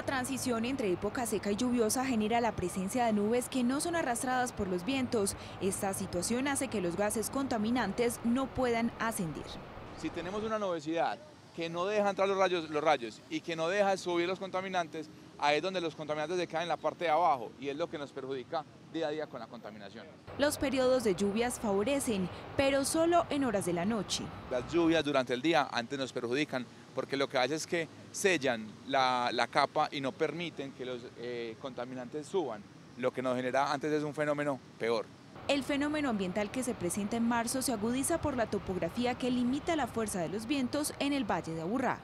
transición entre época seca y lluviosa genera la presencia de nubes que no son arrastradas por los vientos. Esta situación hace que los gases contaminantes no puedan ascender. Si tenemos una nubosidad que no deja entrar los rayos, los rayos y que no deja subir los contaminantes, ahí es donde los contaminantes se quedan en la parte de abajo y es lo que nos perjudica día a día con la contaminación. Los periodos de lluvias favorecen, pero solo en horas de la noche. Las lluvias durante el día antes nos perjudican porque lo que hace es que sellan la, la capa y no permiten que los eh, contaminantes suban, lo que nos genera antes es un fenómeno peor. El fenómeno ambiental que se presenta en marzo se agudiza por la topografía que limita la fuerza de los vientos en el Valle de Aburrá.